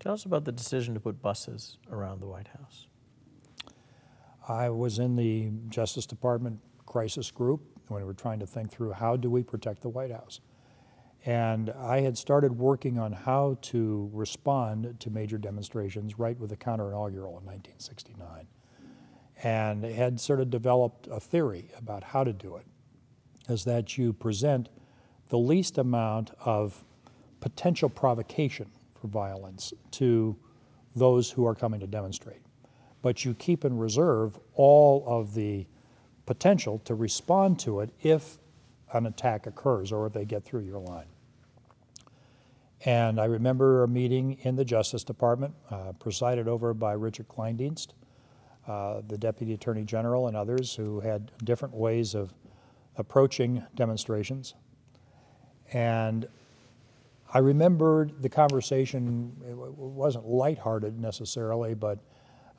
Tell us about the decision to put buses around the White House. I was in the Justice Department crisis group when we were trying to think through how do we protect the White House. And I had started working on how to respond to major demonstrations right with the counter inaugural in 1969. And had sort of developed a theory about how to do it, is that you present the least amount of potential provocation for violence to those who are coming to demonstrate. But you keep in reserve all of the potential to respond to it if an attack occurs or if they get through your line. And I remember a meeting in the Justice Department, uh, presided over by Richard Kleindienst, uh, the Deputy Attorney General, and others who had different ways of approaching demonstrations. And I remembered the conversation, it wasn't lighthearted necessarily, but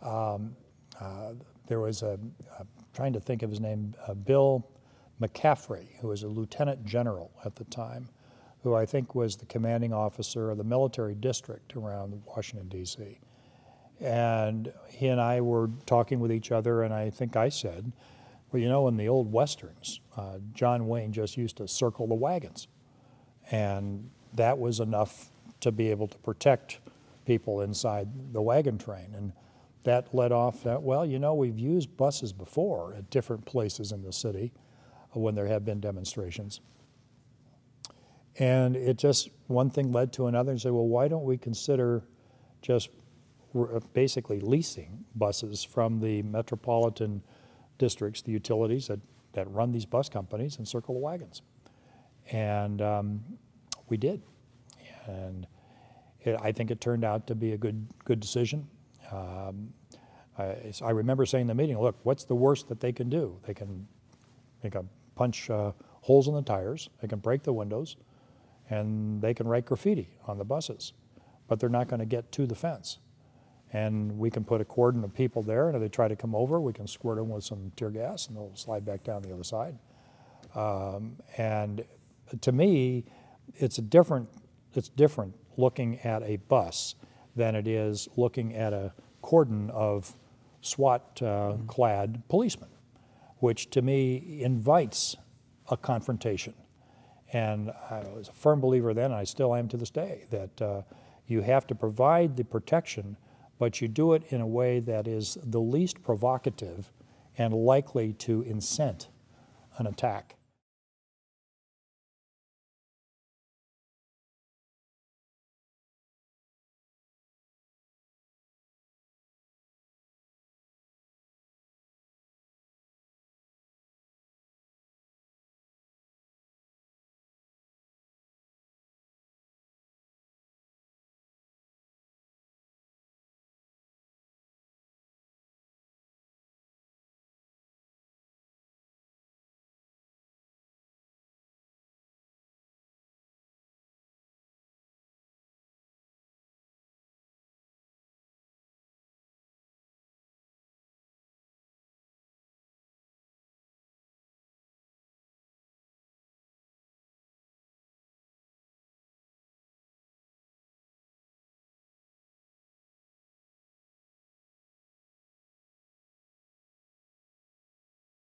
um, uh, there was a, a, trying to think of his name, uh, Bill McCaffrey, who was a lieutenant general at the time, who I think was the commanding officer of the military district around Washington, D.C. And he and I were talking with each other, and I think I said, Well, you know, in the old Westerns, uh, John Wayne just used to circle the wagons. And that was enough to be able to protect people inside the wagon train. And that led off that, well, you know, we've used buses before at different places in the city when there have been demonstrations. And it just, one thing led to another and said, well, why don't we consider just basically leasing buses from the metropolitan districts, the utilities that, that run these bus companies and circle the wagons. And um, we did. And it, I think it turned out to be a good, good decision. Um, I, I, remember saying in the meeting, look, what's the worst that they can do? They can, they can punch uh, holes in the tires, they can break the windows, and they can write graffiti on the buses, but they're not going to get to the fence. And we can put a cordon of people there, and if they try to come over, we can squirt them with some tear gas, and they'll slide back down the other side. Um, and to me, it's a different, it's different looking at a bus than it is looking at a cordon of SWAT-clad uh, mm-hmm. policemen, which to me invites a confrontation. And I was a firm believer then, and I still am to this day, that uh, you have to provide the protection, but you do it in a way that is the least provocative and likely to incent an attack.